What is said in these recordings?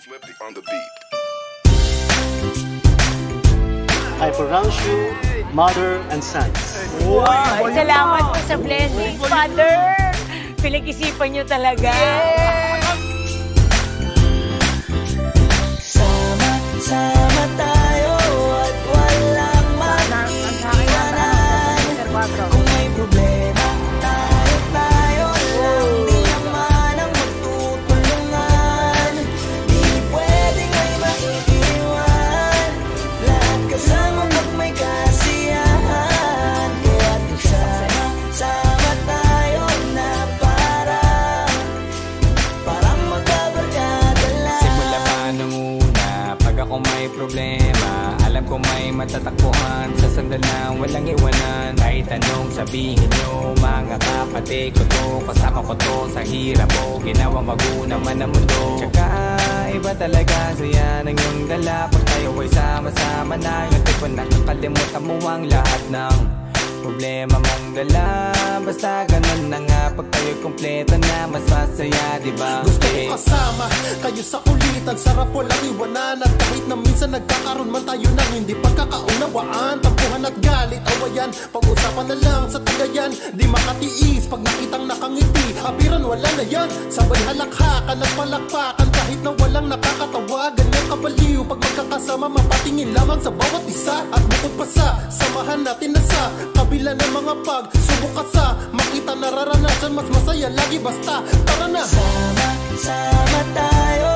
Flippy on the beat. I pronounce you mother and sons. Wow, salamat po sa blessing, Father. Pinag-isipan niyo talaga. Tayo may matatakbuhan. Sa sandal na walang iwanan Kahit anong sabihin nyo. Mga kapatid ko to Kasama ko to sa hirap ko. Ginawa maguna man ang mundo. Tsaka iba talaga Saya ng iyong dala. Pag tayo ay sama-sama na Yung tipo nakakalimutan mo ang lahat ng Problema mong dala Basta ganun na nga Pag tayo kompleto na Mas masaya diba? Gusto ko kasama kayo sa kulitan Sarap walang iwanan At kahit na minsan nagkakaroon man tayo ng hindi pagkakaunawaan. Tampuhan at galit, awayan. Pag-usapan na lang sa tagayan. Di makatiis pag nakitang nakangiti. Apiran wala na yan. Sabay halakhakan at palakpakan. Kahit na walang nakakatawa Ganyan kabaliw. Pag magkakasama mapatingin lamang sa bawat isa. At bukod pa sa samahan natin na sa Kabila ng mga pag Subok ka sa makita nararanasan Mas masaya. Lagi basta Tara na. Sama tayo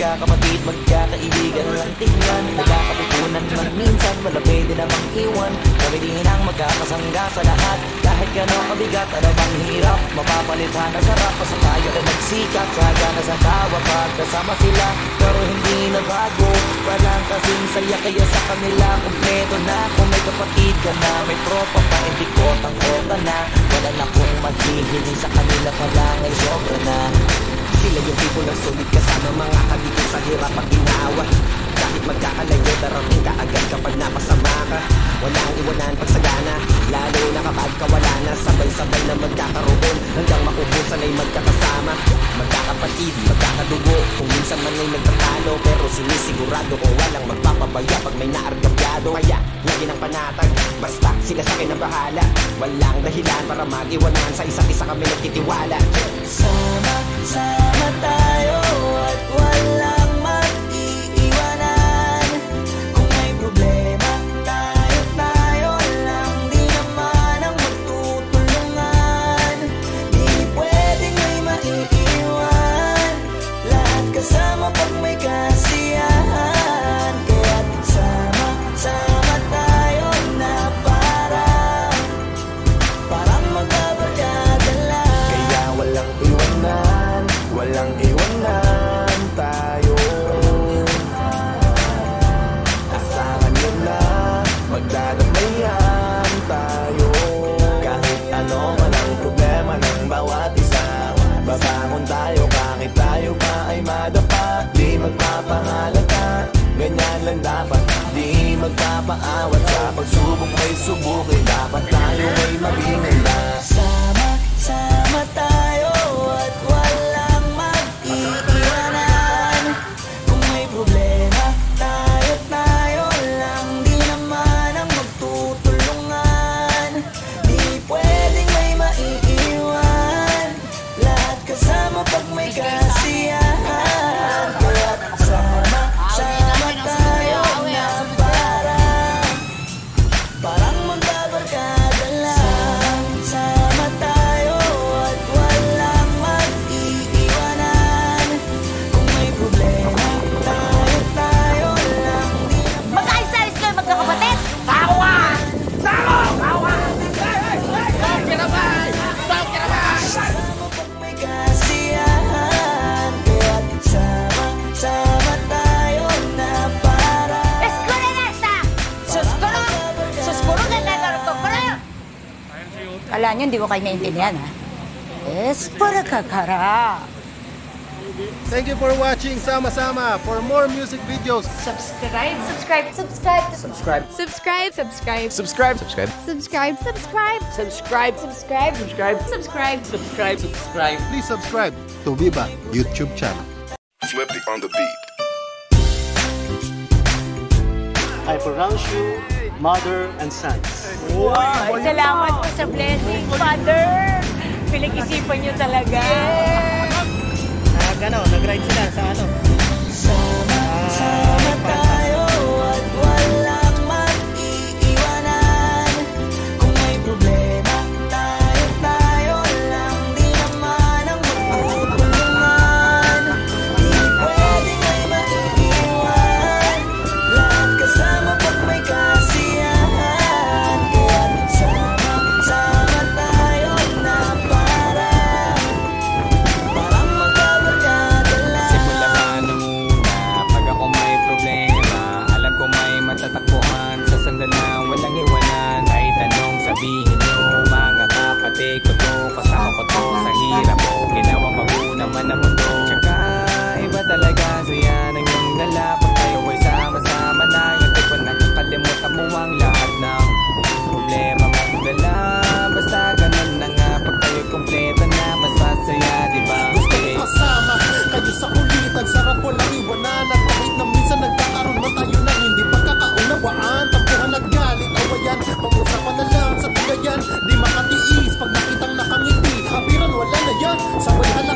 magkakapatid, magkakaibigan lang tingnan. Nagkakatutunan man minsan, wala pwede namang iwan. Kami din ang magkakasangga sa lahat. Kahit gano'ng kabigat, ano bang hirap. Mapapalitan na sarap, basta tayo ay nagsikap Sagana sa bawat pagkasama sila Pero hindi na bago Walang kasing saya kaya sa kanila Kompleto na. Kung may kapatid ka na May tropa pa, hindi ko tangkota na. Wala na kong maghihiling sa kanila pa lang ay sobra na sila yung tipo ng sulit kasama mga kabigay sa hirap at ginawa Kahit magkakalayo, darating ka agad kapag napasama ka. Walang iwanan pag sagana Lalo na kapag kawala na. Sabay-sabay na magkakaroon. Hanggang makubusan ay magkakasama. Magkakapatid, magkakadugo. Kung minsan man ay nagtatalo Pero sinisigurado kung walang magpapabaya Pag may naargabyado. Kaya lagi ng panatag. Basta sila sa akin ang bahala. Walang dahilan para mag-iwanan. Sa isa't isa kami nagtitiwala pag may kasiyahan magpapaawat sa pagsubok may subukin Akala nyo, hindi ko kayo naintindihan, ha? Es para kakara! Thank you for watching Sama Sama. For more music videos, subscribe, subscribe, subscribe, subscribe, subscribe, subscribe, subscribe, subscribe, subscribe, subscribe, subscribe, subscribe, subscribe, subscribe, subscribe, subscribe. Please subscribe to Viva YouTube channel. Flip on the beat. I pronounce you mother and sons. Wow. Salamat po sa blessing, Father. Pinag-isipan niyo talaga. Yes. Ah, gano, nag-ride sila sa ano. Somewhere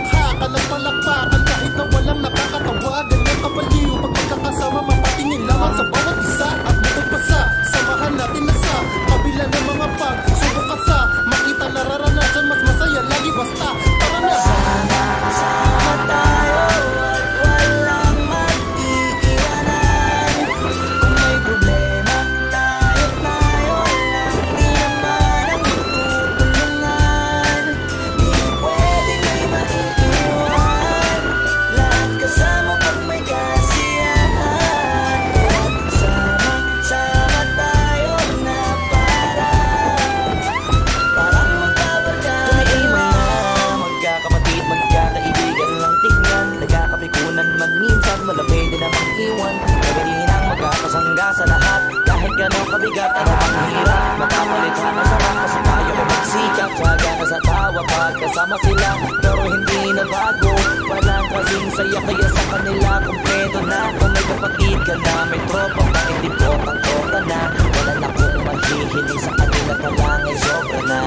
makabalik Masarap kasi tayo magsikap Waga na sa tawa pagkasama sila Pero hindi na bago Walang kasing saya kaya sa kanila Kompleto na. Kung may kapatid ka na May tropa pa hindi ko pangkota na. Wala na kong mahihili sa kanila Palangay sobra na.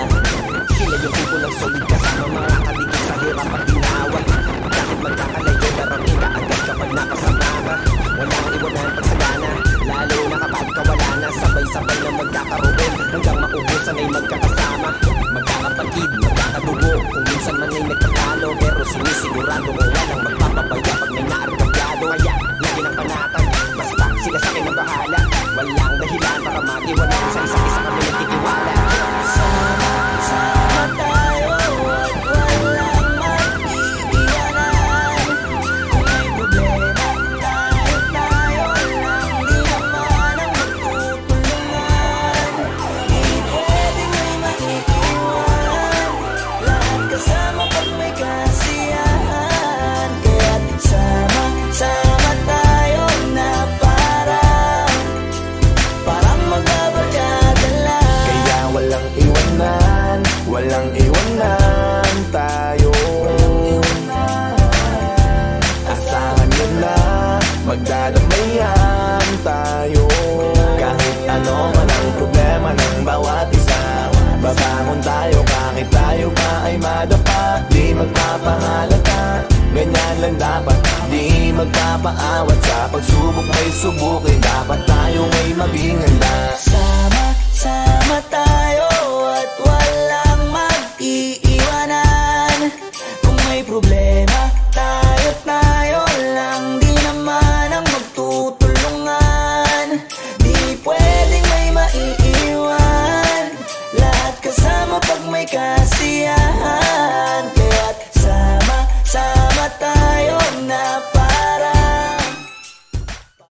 Sila yung tipo ng solidar walang magpapabaya pag may naargabyado Kaya lagi ng panatag. Basta sila sa akin ang bahala. Walang dahilan para mag-iwan sa isa't isa. tayo pa ay madapa. Di magpapahalata. Ganyan lang dapat. Di magpapaawat. Sa pagsubok may subok Ay dapat tayo ay maging handa. Sama